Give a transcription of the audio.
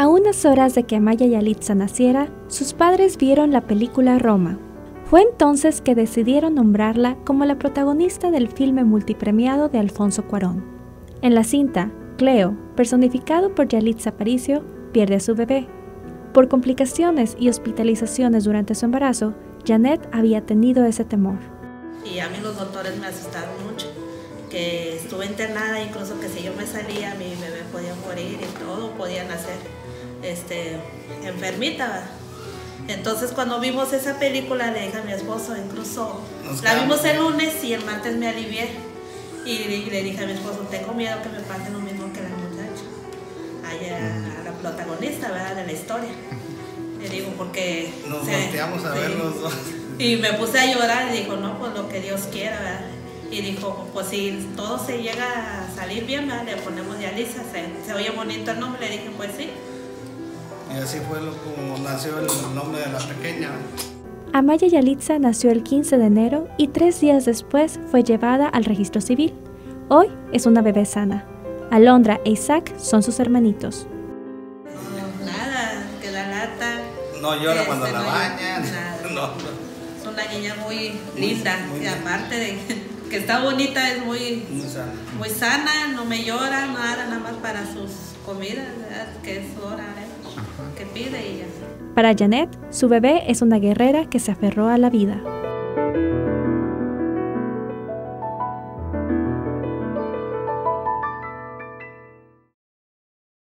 A unas horas de que Amaya Yalitza naciera, sus padres vieron la película Roma. Fue entonces que decidieron nombrarla como la protagonista del filme multipremiado de Alfonso Cuarón. En la cinta, Cleo, personificado por Yalitza Aparicio, pierde a su bebé. Por complicaciones y hospitalizaciones durante su embarazo, Janet había tenido ese temor. Y a mí los doctores me asustaron mucho, que estuve internada, incluso que si yo me salía, mi bebé podía morir y todo, podían hacer este, enfermita. Entonces cuando vimos esa película le dije a mi esposo, incluso la vimos el lunes y el martes me alivié y le dije a mi esposo, tengo miedo que me pase lo mismo que la muchacha, a, la protagonista ¿verdad? de la historia. Le digo, porque... Nos volteamos a ver los dos. Y me puse a llorar y dijo, no, pues lo que Dios quiera, ¿verdad? Y dijo, pues si todo se llega a salir bien, ¿verdad? le ponemos Yalisa, se, se oye bonito el nombre, le dije, pues sí. Y así fue lo, como nació el nombre de la pequeña. Amaya Yalitza nació el 15 de enero y tres días después fue llevada al registro civil. Hoy es una bebé sana. Alondra e Isaac son sus hermanitos. No, nada, que la lata. No llora cuando la bañan. No, Es una niña muy linda, y aparte de que está bonita, es muy, muy sana. Muy sana, no me llora, nada, nada más para sus comidas, que es hora, ¿eh? que pide ella. Para Janet, su bebé es una guerrera que se aferró a la vida.